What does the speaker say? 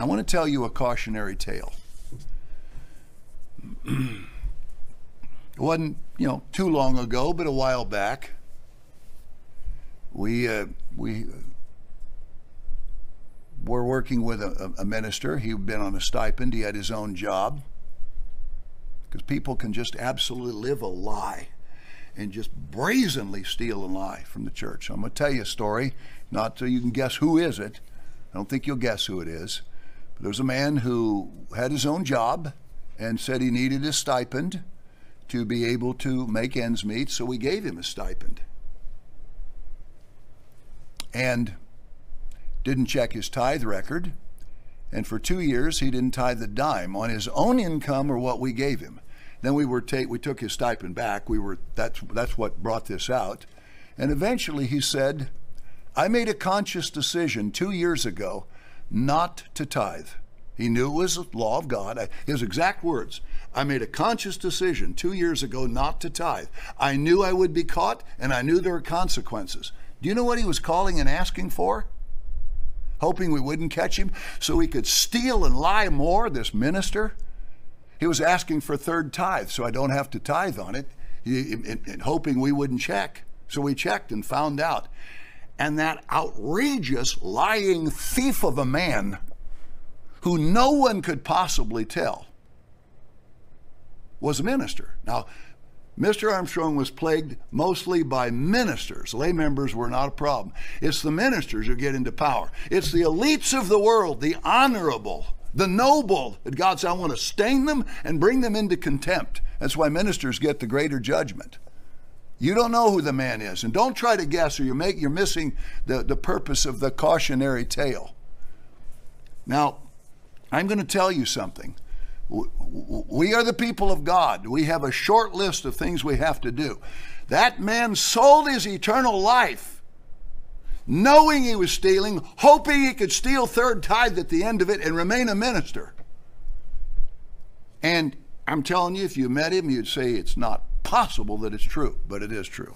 I want to tell you a cautionary tale. it wasn't, you know, too long ago, but a while back. We uh, we were working with a, a minister. He'd been on a stipend. He had his own job. Because people can just absolutely live a lie and just brazenly steal a lie from the church. I'm going to tell you a story, not so you can guess who is it. I don't think you'll guess who it is. There was a man who had his own job and said he needed a stipend to be able to make ends meet, so we gave him a stipend. And didn't check his tithe record, and for two years he didn't tithe a dime on his own income or what we gave him. Then we were take we took his stipend back. We were that's that's what brought this out. And eventually he said, I made a conscious decision two years ago not to tithe. He knew it was the law of God. His exact words I made a conscious decision two years ago not to tithe. I knew I would be caught and I knew there were consequences. Do you know what he was calling and asking for? Hoping we wouldn't catch him so he could steal and lie more, this minister. He was asking for third tithe, so I don't have to tithe on it, hoping we wouldn't check. So we checked and found out. And that outrageous, lying thief of a man who no one could possibly tell was a minister. Now, Mr. Armstrong was plagued mostly by ministers. Lay members were not a problem. It's the ministers who get into power. It's the elites of the world, the honorable, the noble, that God said, I want to stain them and bring them into contempt. That's why ministers get the greater judgment. You don't know who the man is, and don't try to guess, or you make you're missing the, the purpose of the cautionary tale. Now, I'm going to tell you something. We are the people of God. We have a short list of things we have to do. That man sold his eternal life knowing he was stealing, hoping he could steal third tithe at the end of it and remain a minister. And I'm telling you, if you met him, you'd say it's not possible that it's true, but it is true.